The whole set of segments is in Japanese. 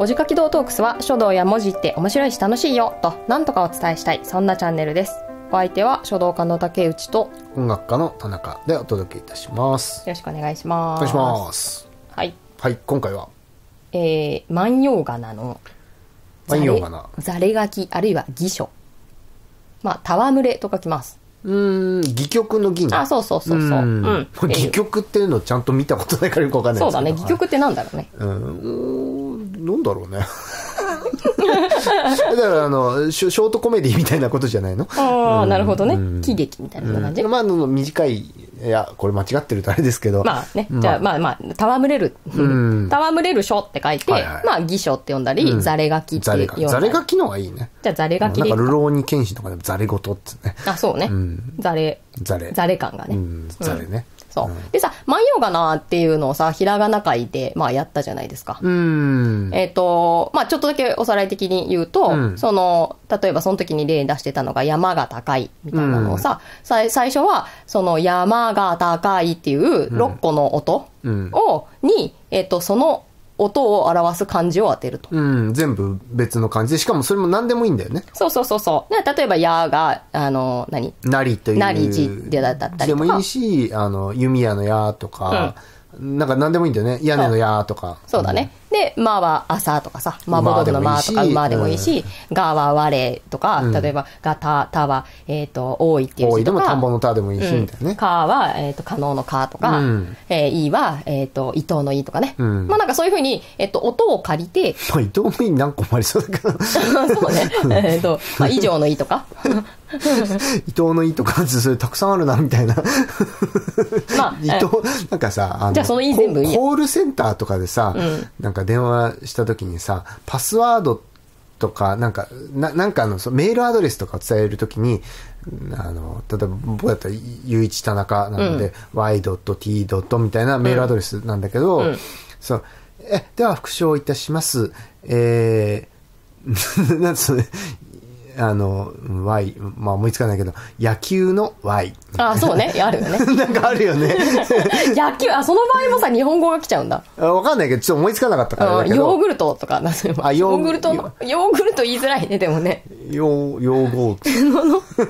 文字書き道トークスは書道や文字って面白いし楽しいよと何とかお伝えしたいそんなチャンネルです。お相手は書道家の竹内と。よ音楽家の田中でお届けいたします。ろしくお願いします。お願いします。はい。はい。今回はえー、万葉仮名の万葉仮名。ざれ書きあるいは義書。まあ戯れと書きます。うーん戯曲の戯ねあそうそうそうそう。うん。うん。戯曲っていうのちゃんと見たことないからよくわかんないそうだね。戯曲ってなんだろうね。うんなんだろうね。だからあのショショートコメディみたいなことじゃないの？ああなるほどね。うん。喜劇みたいな感じ、まあ短いいやこれ間違ってるとあれですけど。まあね、じゃあまあまあ、戯れる、ん。戯れる書って書いて、まあ、義書って呼んだり、ざれ書きって呼んだり。がざれ書き。の方がいいね。じゃあ、ざれ書きで。なんか流浪に剣士とかでもざれごとってね。あ、そうね。ざれ、ざれ。ざれ感がね。うん。ざれねそう。でさ、万葉仮名っていうのをさ、ひらがな会で、まあ、やったじゃないですか。うーん。えっ、と、まあ、ちょっとだけおさらい的に言うと、うん。その、例えばその時に例に出してたのが山が高いみたいなのをさ、さい最初は、その山が高いっていう6個の音うん。を、に、えっ、と、その音を表す漢字を当てると。うん、全部別の感じで、しかもそれも何でもいいんだよね。そうそうそうそう。ね例えば、やが、あの、何？なりという。なり字でだったりとかでもいいし、あの、弓矢の矢とか、なんか何でもいいんだよね。屋根の矢とか。そうだね。で、まは朝とかさ、まぼどぐのまとか、馬馬でもいいしがは我とか、例えば、がた、たは、えっ、と、多いっていう多いで。も田んぼの田でもいいし、うんみたいなね。かは、えっ、と、可能のかとか、うんえーいは、えっ、と、伊藤のいとかね。うんまあなんかそういうふうに、えっ、と、音を借りて、まあ、伊藤のい何個もありそうだけど、そうね、えっと、まあ、以上のいとか。伊藤のいとか、それたくさんあるな、みたいな。まあ、伊藤、なんかさ、あのココールセンターとかでさ、ん。なんか電話した時にさ、パスワードとか、なんか、ななんかあの、そうメールアドレスとかを伝えるときに、あの、例えば僕だったら、ゆういち田中なので、y.t. みたいなメールアドレスなんだけど、うん。そう、え、では復唱いたします。えー、なんつうのあの、Y、まあ思いつかないけど、野球の Y。あ、そうね、あるよね。なんかあるよね。野球、あ、その場合もさ、日本語が来ちゃうんだ。あわかんないけど、ちょっと思いつかなかったからヨーグルトとか、あヨーグヨーグルトの、ヨーグルト言いづらいね、でもね。ヨー、ヨーゴ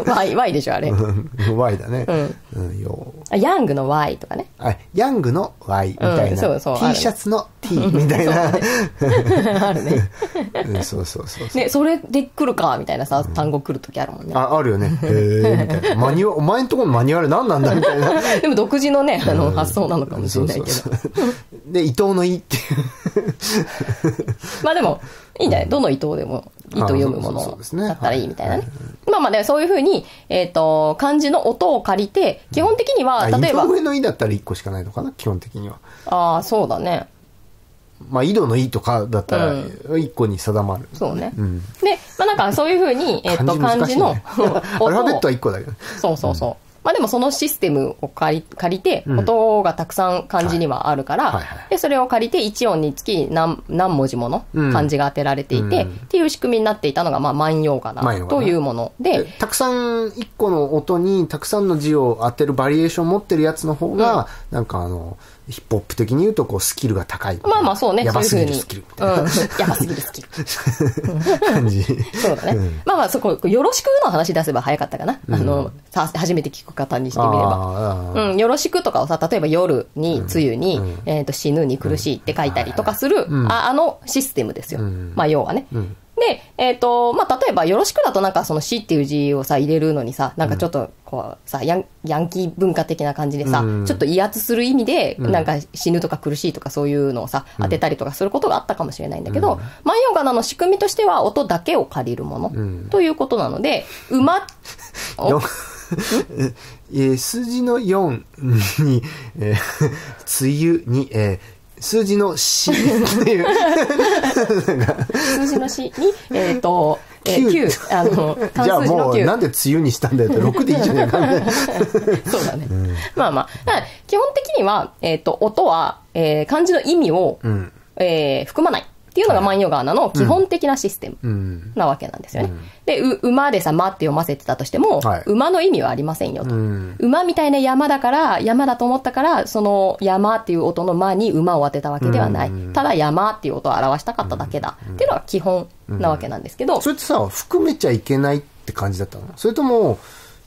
Y、Y でしょ、あれ。ー。Y だね。うんうん。あヤングの Y とかね。あ、ヤングの Y みたいうんそう。そう T シャツの T みたいな。あるね。そうそうそうそう。ね、それで来るか、みたいなさ、単語来るときあるもんね。あ、あるよね。へえ、みたいな。マニュアル、お前んとこのマニュアル何なんだみたいな。でも独自のね、あの、発想なのかもしれないけど。で、伊藤のいっていう。まあでも、いいんじゃない？どの伊藤でも、意と読むものだったらいいみたいなね。まあまあそういうふうに、えっと、漢字の音を借りて、基本的には、あ例えば井、戸上のいだったら1個しかないのかな？基本的には。ああ、そうだね。まあ、井戸のいとかだったらうん1個に定まる。そうね。んで、まあなんかそういうふうに、えっと、漢字のねアルファベットは1個だけど。そうそうそう。まあでもそのシステムを借り借りて、ん。音がたくさん漢字にはあるから、で、それを借りて1音につき何何文字ものうん。漢字が当てられていて、うん。っていう仕組みになっていたのが、まあ万葉仮名万葉仮名というもので。で、たくさん1個の音にたくさんの字を当てるバリエーションを持ってるやつの方が、なんかあの、ヒップホップ的に言うとこうスキルが高い。まあまあそうね、やばすそういうふうに。ぎるスキルみたいうんな。やばすぎるスキル。感じ。そうだね。まあまあそこ、よろしくの話出せば早かったかな。あの、さ初めて聞く方にしてみれば。うん、よろしくとかをさ、例えば夜に、梅雨に、えっ、と、死ぬに苦しいって書いたりとかする、ああのシステムですよ。んまあ、要はね。で、えっ、と、まあ、例えば、よろしくだとなんかその死っていう字をさ、入れるのにさ、なんかちょっと、こう、さ、ヤン、ヤンキー文化的な感じでさ、うん。ちょっと威圧する意味で、なんか死ぬとか苦しいとかそういうのをさ、当てたりとかすることがあったかもしれないんだけど、万葉仮名の仕組みとしては音だけを借りるもの、ということなので、馬、えー数字の4に、えー、梅雨に、えー数字の4っていう、数字の死に、えっ、と、えー、九9、あの、漢じゃあ数字の9。もうなんで梅雨にしたんだよって6でいいじゃないかみたいな。そうだね。まあまあ。だから基本的には、えっ、と、音は、えー漢字の意味を、んえー含まないっていうのが万葉仮名の基本的なシステムうん。なわけなんですよね。で、う馬でさ、馬って読ませてたとしても、はい馬の意味はありませんよと。うん。馬みたいな山だから、山だと思ったから、その山っていう音の間に馬を当てたわけではない。うんただ山っていう音を表したかっただけだ。っていうのが基本なわけなんですけど、それってさ、含めちゃいけないって感じだったの？それとも、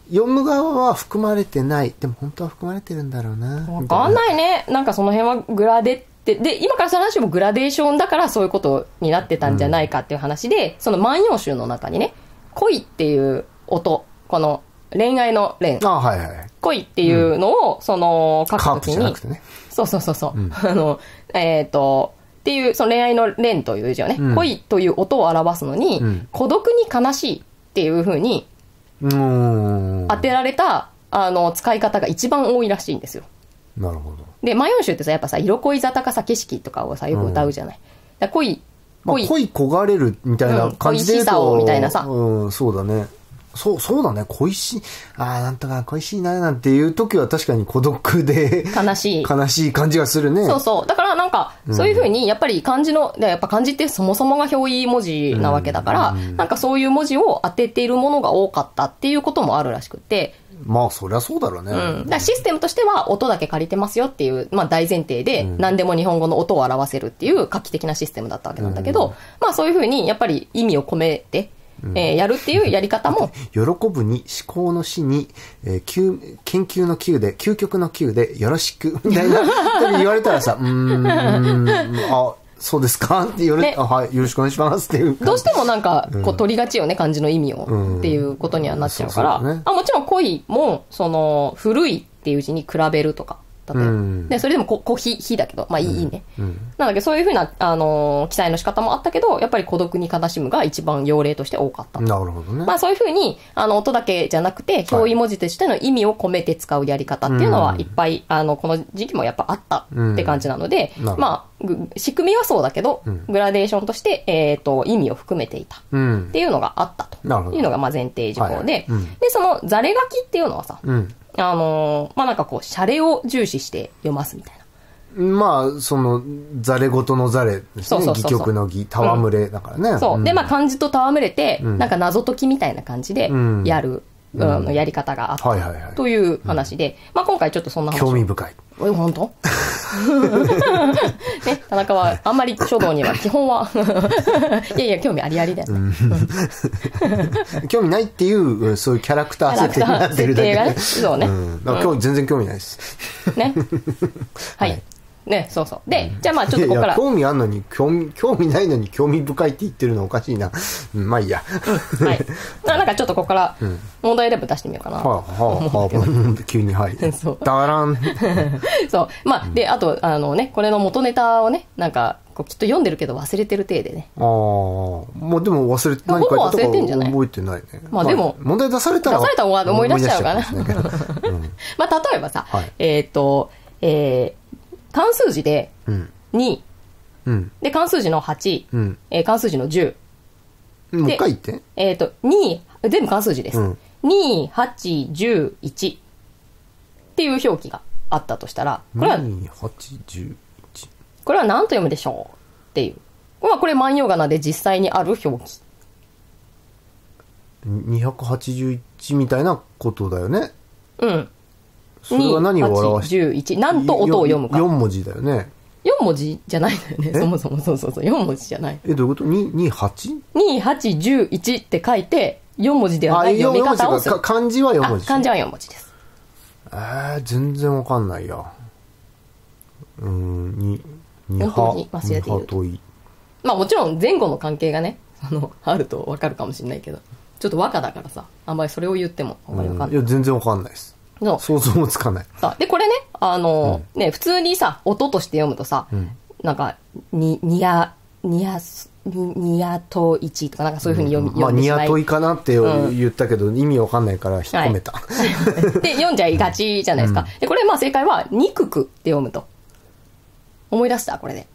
読む側は含まれてない？でも本当は含まれてるんだろうな。わかんないね。なんかその辺はグラデって、で、今からその話もグラデーションだからそういうことになってたんじゃないかっていう話で、その万葉集の中にね、恋っていう音、この恋愛の恋、あはいはい。恋っていうのを、その、書くときにね。そうそうそうそう、あの、えっ、と、っていう、その恋愛の恋という字をね、うん恋という音を表すのに、うん孤独に悲しいっていうふうにうーん。当てられた、あの、使い方が一番多いらしいんですよ。なるほど。で、万葉集ってさ、やっぱさ、色恋沙汰かさ、景色とかをさ、よく歌うじゃない。だから恋、まあ、恋、恋焦がれるみたいな感じで言うと、うん恋しさをみたいなさうん、そうだね。そう、そうだね。恋しい、ああ、なんとか恋しいな、なんていう時は確かに孤独で、悲しい。悲しい感じがするね。そうそう。だからなんか、そういうふうに、やっぱり漢字の、でやっぱ漢字ってそもそもが表意文字なわけだから、なんかそういう文字を当てているものが多かったっていうこともあるらしくて、まあ、そりゃそうだろうね。うん。だシステムとしては音だけ借りてますよっていう、まあ大前提で、何でも日本語の音を表せるっていう画期的なシステムだったわけなんだけど、まあそういうふうに、やっぱり意味を込めて、えーやるっていうやり方も、喜ぶに、思考の死に、えー、究研究の究で、究極の究で、よろしく、みたいな、言われたらさ、うーん、あ、そうですか？って言われて、はい、よろしくお願いしますっていう。どうしてもなんか、こう取りがちよね、漢字の意味を、うんっていうことにはなっちゃうから、あもちろん恋も、その、古いっていう字に比べるとか、例えば。うんで、それでもこ、こ、ひ、ひだけど、まあいい,、ね。うんなんだけど、そういうふうな、あのー記載の仕方もあったけど、やっぱり孤独に悲しむが一番用例として多かった。なるほどね。まあそういうふうに、あの、音だけじゃなくて、表意文字としての意味を込めて使うやり方っていうのはうんいっぱい、あの、この時期もやっぱあったって感じなので、まあ、ぐ仕組みはそうだけど、うんグラデーションとして、えっ、と、意味を含めていた。うんっ。ていうのがあったというのがまあ前提事項で、はいで、その、ザレ書きっていうのはさ、うん。あのーまあなんかこう、シャレを重視して読ますみたいな。まあ、その、ざれごとのざれですね。戯そうそうそうそう曲の戯、戯れだからね。そう。んで、まあ漢字と戯れて、んなんか謎解きみたいな感じでうんやる、あのやり方があった。という話で、まあ今回ちょっとそんな話を。興味深い。え、本当？ね、田中は、あんまり書道には、基本は、いやいや、興味ありありだよね。興味ないっていう、そういうキャラクター設定になってるだけで。そうねん。だから今日全然興味ないです。ね。はい。ね、そうそう。で、じゃあまあちょっとここからいやいや、興味あんのに、興味、興味ないのに興味深いって言ってるのおかしいな。うんまあいいや。はい。ななんかちょっとここから問題レベル出してみようかな。はあ、はあ、はあ、急に、はい。そうだらん。そう。まあ、で、あと、あのね、これの元ネタをね、なんか、こうきっと読んでるけど忘れてる体でね。ああ、もうでも忘れて、何か忘れてんじゃない覚えてないね。まあでも問題出されたら。出されたら思い出しちゃうかなまあ、例えばさ、はいえっ、と、えー、漢数字でうん。2、うん。で、漢数字の8、うん。えー漢数字の10、うん。もう一回言って。えっ、と、2、全部漢数字です。うん2、8、10、1っていう表記があったとしたら、これは、2、8、10、1。これは何と読むでしょうっていう。まあ、これ万葉仮名で実際にある表記。281みたいなことだよね。うん。それは何を表して？2、8、11。何と音を読むか。4文字だよね。4文字じゃないんだよね。え？そもそもそうそうそう。4文字じゃない。え、どういうこと ?2、2、8? 2、8、11って書いて、4文字ではあ、ない読み4文字方をするか。。漢字は4文あ、字。漢字は4文字です。えー、全然わかんないや。うーん、に、に本当には、忘れている。まあもちろん前後の関係がね、あの、あるとわかるかもしれないけど、ちょっと和歌だからさ、あんまりそれを言ってもあんまりわかんない。いや、全然わかんないです。そう想像もつかない。さで、これね、あの、ね、普通にさ、音として読むとさ、んなんか、に、にや、にやす、に、にやと一とかなんかそういうふうに読み、まあ、読んまい。ニヤトイかなってうん言ったけど、意味わかんないから引っ込めた。で、読んじゃいがちじゃないですか。で、これまあ正解は、にくくって読むと。思い出したこれで。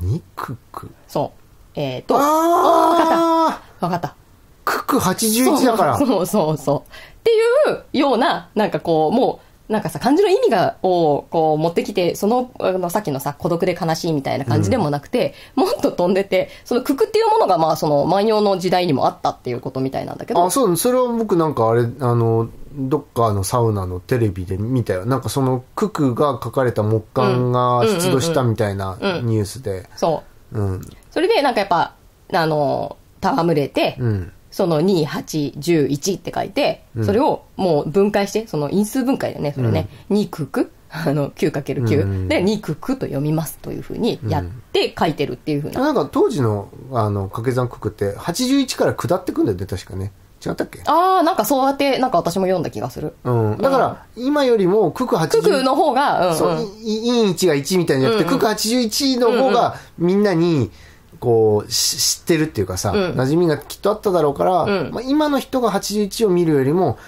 にく？く。そう。えっ、と、わあーかった。くく81だから。そうそうそうそう。っていうような、なんかこう、もう、なんかさ、漢字の意味が、を、こう、持ってきて、その、あの、さっきのさ、孤独で悲しいみたいな感じでもなくて、もっと飛んでて、その、九九っていうものが、まあ、その、万葉の時代にもあったっていうことみたいなんだけど。あ、そう、それは僕なんかあれ、あの、どっかのサウナのテレビで見たよ。なんかその、九九が書かれた木簡が出土したみたいなニュースで。そう。うん。それで、なんかやっぱ、あの、戯れて、うん。その2、8、11って書いて、それをもう分解して、その因数分解だよね、それね。2九九？あの、9×9、うんで、2九九と読みますというふうにやって書いてるっていうふうな。なんか当時の、あの、掛け算九九って、81から下ってくんだよね、確かね。違ったっけ？ああ、なんかそうやって、なんか私も読んだ気がする。うん。だから、今よりも、九九九九80、の方が、うん、そうう、ん。い陰1が1みたいじゃなくて、九九81の方がみんなに、こう、し知ってるっていうかさ、ん馴染みがきっとあっただろうから、うんまあ、今の人が81を見るよりも、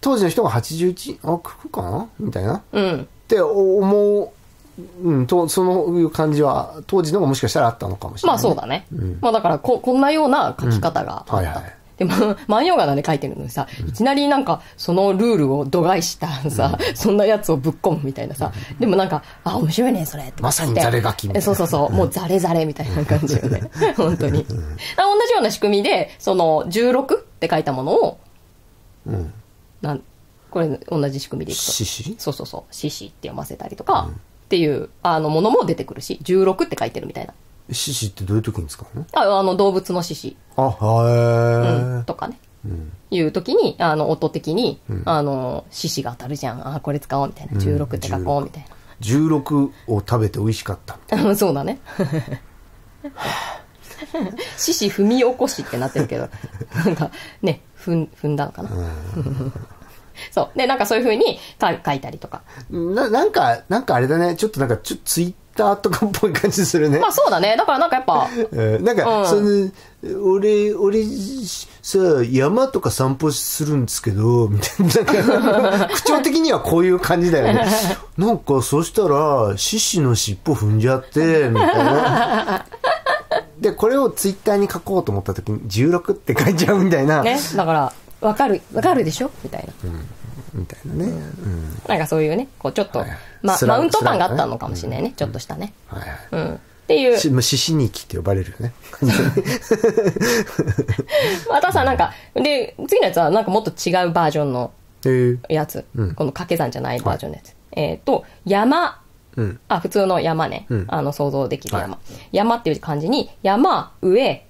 当時の人が81、あ、九九かなみたいな？っうん。て思う、うん、と、そのいう感じは、当時のがもしかしたらあったのかもしれない、まあそうだね。まあだからこ、こんなような書き方があった。はいはいでも、万葉仮名で書いてるのにさ、いきなりなんか、そのルールを度外したさ、そんなやつをぶっ込むみたいなさ、でもなんか、あ、面白いね、それ。まさにザレ書きみたいなえそうそうそう、もうザレザレみたいな感じよね。本当に。あ同じような仕組みで、その、16って書いたものを、うん。なん、これ同じ仕組みでいくと。獅子？そうそうそう、獅子って読ませたりとか、っていう、あの、ものも出てくるし、16って書いてるみたいな。獅子ってどういう時に使うの？ああの、動物の獅子。あ、へえ、とかね。いう時に、あの、音的に、あの、獅子が当たるじゃん。あ、これ使おうみたいな。16って書こうみたい16を食べて美味しかったみたいな。そうだね。獅子踏み起こしってなってるけど、なんか、ね、踏ん、踏んだのかな。そう。で、なんかそういう風にか書いたりとか。な。なんか、なんかあれだね。ちょっとなんか、ちょっとツイッターとかっぽい感じするね。まあそうだね。だからなんかやっぱ、えーなんか、うんその、俺、俺、さ、山とか散歩するんですけど、みたいな。なんか、口調的にはこういう感じだよね。なんか、そしたら、獅子の尻尾踏んじゃって、みたいな。で、これをツイッターに書こうと思った時に、16って書いちゃうみたいな。ね、だから、わかる、わかるでしょ？みたいな。みたいなね。うん。なんかそういうね、こうちょっと、はいま、マウント感があったのかもしれないね。ちょっとしたね。はいはい。うん。っていう。獅子にきって呼ばれるよね。またさ、なんか、で、次のやつはなんかもっと違うバージョンのえー、やつ。うんこの掛け算じゃないバージョンのやつ。えっ、と、山、うん。あ、普通の山ね。うんあの、想像できる山。は山っていう漢字に、山、上、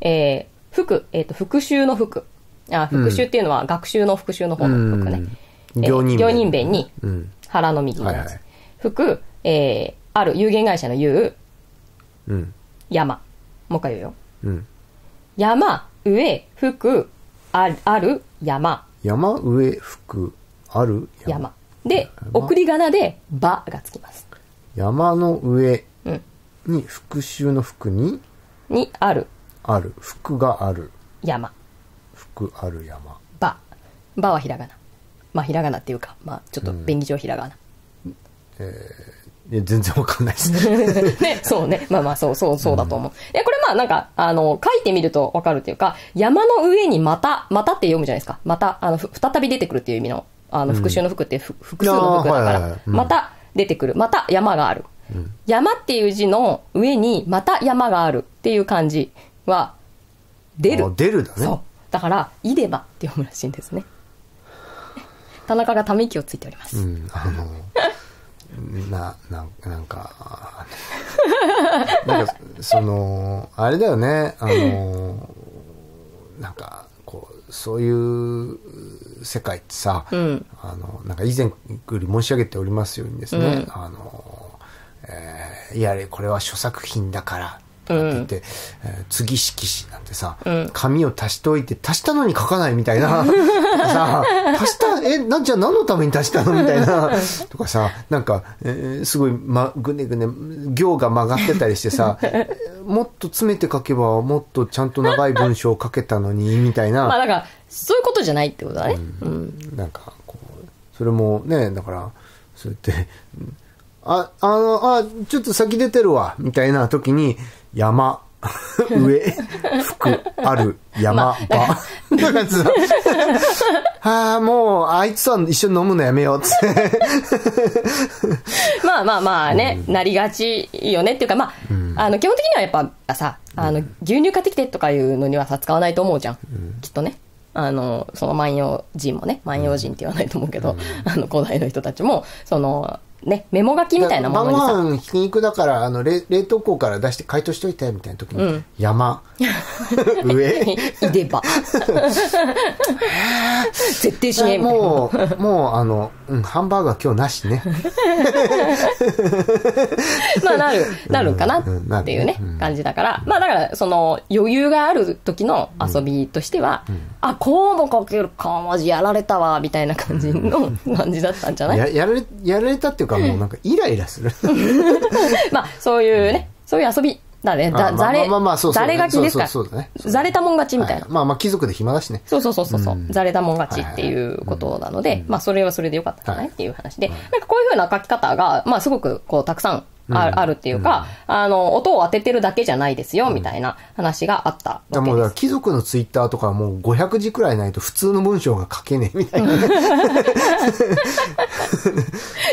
えー、服、えっ、と、復習の服。あ、復習っていうのは学習の復習の方の服ね。うんえー行人弁行人弁に、うん。腹の右の。はいはい服、えー、ある、有限会社の有、うん。山。もう一回言うよ。うん。山、上、服、ある、ある、山、山、上、服、ある山。で、山送り仮名で、ばがつきます。山の上うん。に復習の服にに、ある、ある服がある山、服ある山ば。ばはひらがな。まあ、ひらがなっていうか、まあ、ちょっと便宜上ひらがな。いや全然わかんないですね ね、そうね。まあまあ、そう、そう、そうだと思う。いや、これまあ、なんか、あの、書いてみるとわかるっていうか、山の上にまた、またって読むじゃないですか。また、あの、ふ再び出てくるっていう意味の、あの、復習の服ってふ複数の服だからまた出てくる。また山がある。山っていう字の上にまた山があるっていう漢字は、出るあ。出るだねそう。だから、いでばって読むらしいんですね。田中がため息をついております。うんあのなななんか なんかそのあれだよねあのなんかこうそういう世界ってさ、うんあのなんか以前より申し上げておりますようにですね、うんあのえーいやこれは著作品だからって言って、えー次色紙なんてさ、うん。紙を足しといて足したのに書かないみたいな。さ足したえなじゃあ何のために足したのみたいな。とかさなんか、えーすごい、ま、ぐねぐね行が曲がってたりしてさ もっと詰めて書けばもっとちゃんと長い文章を書けたのにみたいな。まあ、だから、そういうことじゃないってことだね。うん。なんかこうそれもねだからそうやって「ああのあちょっと先出てるわ」みたいな時に「山。上、服、ある、山、場。だか。らさ、ああ、もう、あいつは一緒に飲むのやめようって。まあまあまあね、なりがちよねっていうか、まあ、あの、基本的にはやっぱさ、あの、牛乳買ってきてとかいうのにはさ、使わないと思うじゃん。きっとね。あの、その万葉人もね、万葉人って言わないと思うけど、あの、古代の人たちも、その、ね、メモ書きみたいなものにさ、晩ご飯ひき肉だから、あの、冷冷凍庫から出して解凍しといて、みたいな時に、山、上、いでば。絶対しねえ。みたいな。もう、もう、あの、うん、ハンバーガー今日なしね。まあなる、なるかなっていうねねうん、感じだから。まあだから、その余裕がある時の遊びとしては、あ、こうも書けるか、マジやられたわ、みたいな感じの感じだったんじゃない？ややられ、やられたっていうか、もうなんかイライラする。まあそういうね、そういう遊びだね。ざ、あまあざれ、まあまあそうそうざれ書きですから。そうそうそうだねざれたもん勝ちみたいなは。まあまあ貴族で暇だしね。そうそうそうそうそう、ざれたもん勝ちっていうことなので、まあそれはそれでよかったんじゃないっていう話で、なんかこういうふうな書き方が、まあすごくこうたくさんあ,、あるっていうか、あの、音を当ててるだけじゃないですよ、みたいな話があっただからもうだ。貴族のツイッターとかはもう500字くらいないと普通の文章が書けねえみたいな。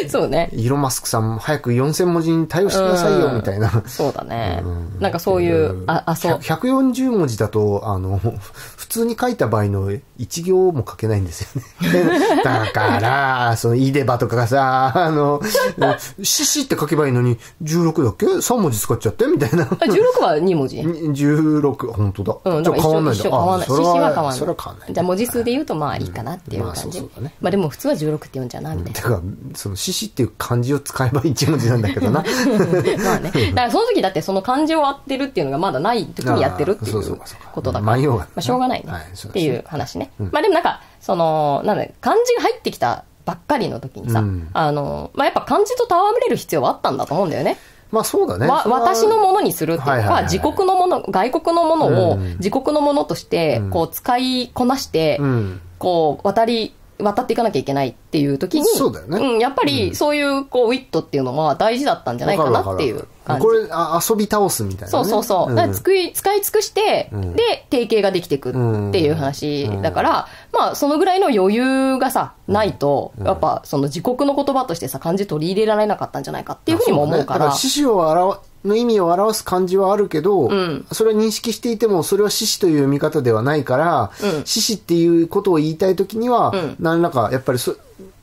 そうね。イーロン・マスクさんも早く4000文字に対応してくださいよみたいな。そうだね。なんかそういう、あ、あ、そう。140文字だと、あの、普通に書いた場合の1行も書けないんですよね。だから、その、イデバとかがさ、あの、シシって書けばいいのに、16だっけ ?3 文字使っちゃって？みたいな。あ16は2文字。16、本当だ。うん、じゃあだから変わんないん変わんない。あそれは変わんない。それは変わんない。じゃあ文字数で言うとまあいいかなっていうまあ感じ。まあでも普通は16って読んじゃうな、みたいな。てか、その、獅子っていう漢字を使えば1文字なんだけどな。まあね。だからその時だってその漢字を当てるっていうのがまだない時にやってるっていうことだから。万葉がまあしょうがないねっていう話ね。まあでもなんか、その、なんだ漢字が入ってきたばっかりの時にさ、うんあの、まあやっぱ漢字と戯れる必要はあったんだと思うんだよね。まあそうだね。私のものにするっていうか、はいはいはい自国のもの、外国のものをうん自国のものとして、こう使いこなして、うん。こう、渡り、渡っていかなきゃいけないっていう時に、そうだよねん、やっぱりそういう、こう、ウィットっていうのは大事だったんじゃないかなっていう感じこ。れあ遊び倒すみたいな、ね。そうそうそう。だから使い、使い尽くして、んで、定型ができていくっていう話だから、まあ、そのぐらいの余裕がさ、ないと、やっぱ、その自国の言葉としてさ、漢字取り入れられなかったんじゃないかっていうふうにも思うから。だから獅子を表の意味を表す漢字はあるけど、ん。それは認識していても、それは獅子という見方ではないから、うん。獅子っていうことを言いたいときには、ん。何らか、やっぱりそ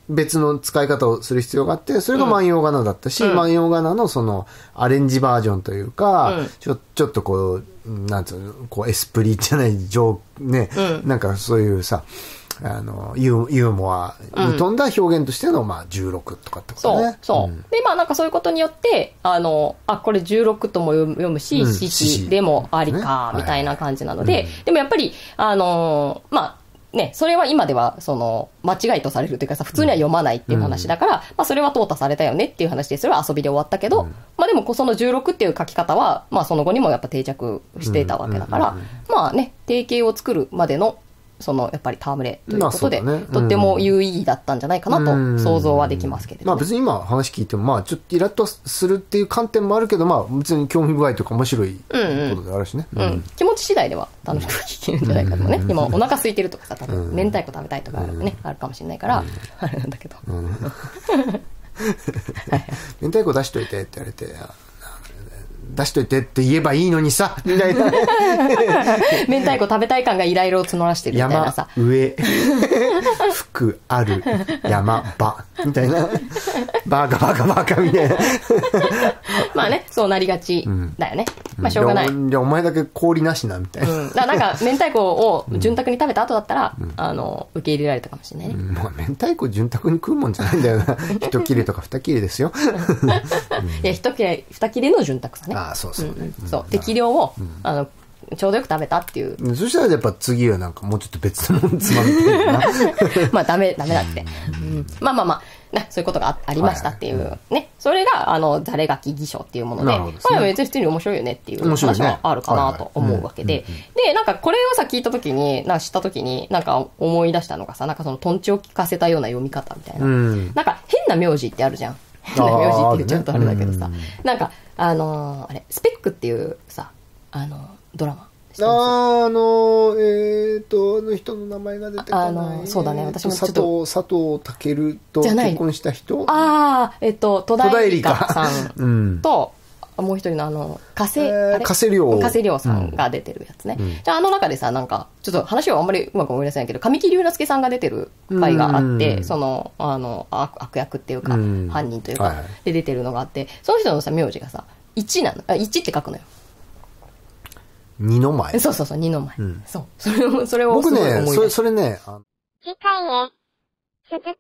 別の使い方をする必要があって、それが万葉仮名だったし、うん。万葉仮名のその、アレンジバージョンというか、うん。ちょ、ちょっとこう、なんつうの、こう、エスプリじゃない、上、ね、うん。なんかそういうさ、あの、ユーユーモアに富んだ表現としての、まあ、16とかってことそう、ね。そう。ん。で、まあなんかそういうことによって、あの、あ、これ16とも読む読むし、うん。でもありね。か、みたいな感じなので、うん。でもやっぱり、あのーまあ、ね、それは今では、その、間違いとされるというかさ、普通には読まないっていう話だから、まあそれは淘汰されたよねっていう話で、それは遊びで終わったけど、まあでも、その16っていう書き方は、まあその後にもやっぱ定着していたわけだから、まあね、定型を作るまでの、その、やっぱり戯れということで、ね。うん。とっても有意義だったんじゃないかなうん。と想像はできますけれども、まあ別に今話聞いても、まあちょっとイラッとするっていう観点もあるけど、まあ別に興味深いというか面白いことであるしね。うん、気持ち次第では楽しく聞けるんじゃないかとね、今お腹空いてるとかさ多分明太子食べたいとかある,、ねあるかもしれないから、あれなんだけど、明太子出しといてって言われて、あ出しといてって言えばいいのにさ、みたいな。明太子食べたい感がイライラを募らしてるみたいな山さ、上、服ある、山場、みたいな。バカバカバカみたいな。まあねそうなりがちだよね、まあしょうがない、うん、じゃあお前だけ氷なしな、みたいな。だからなんか 明太子を潤沢に食べた後だったら、あの受け入れられたかもしれないね、まあ、明太子潤沢に食うもんじゃないんだよな。一切れとか二切れですよ。いや一切れ二切れの潤沢さねああ、そうそう。ね。そう。適量を、あのちょうどよく食べたっていう。そしたらやっぱ次はなんかもうちょっと別のもんつまみたいな。まあダメ、ダメだって。うん。まあまあまあ、ね、そういうことがあありましたっていう、ね。それが、あの、ザレ書き偽書っていうもので、なるほど。ですねこれは別に普通に面白いよねっていう話はあるかなと思うわけで。で、なんかこれをさ、聞いたときに、なんか知ったときに、なんか思い出したのがさ、なんかその、トンチを聞かせたような読み方みたいな。うん。なんか変な名字ってあるじゃん。変 な名字って言っちゃうとあれだけどさ。ねなんか、あのーあれ、スペックっていうさ、あの、ドラマ。あーあの、えっ、と、あの人の名前が出てこ。あのそうだね。私もちょ佐っと。藤、佐藤健と結婚した人？ああ、えっと、戸田恵梨香さん。と、もう一人のあの、加瀬、えーあれ？加瀬亮加瀬亮さんが出てるやつね。うんじゃあ、あの中でさ、なんか、ちょっと話はあんまりうまく思い出せないけど、神木隆之介さんが出てる回があって、うんその、あの、悪悪役っていうか、うん犯人というかで出てるのがあって、その人のさ、名字がさ、一なの、あ、一って書くのよ。二の前。そうそうそう、二の前。うんそう。それを、それを僕ね、それ、それね、あ次回へ続く。